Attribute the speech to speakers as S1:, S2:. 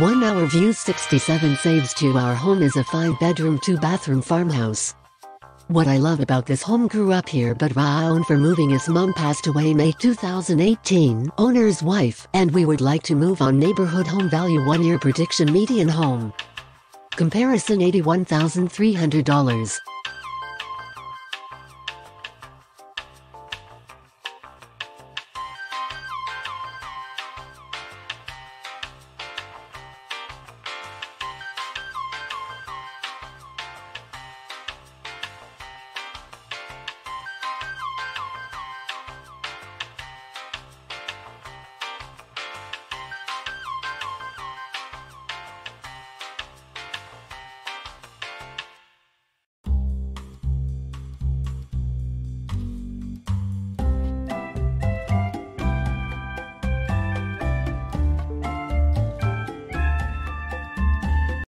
S1: One hour views 67 saves to Our home is a 5 bedroom 2 bathroom farmhouse. What I love about this home grew up here but Raon for moving his mom passed away May 2018, owner's wife, and we would like to move on neighborhood home value 1 year prediction median home. Comparison $81,300.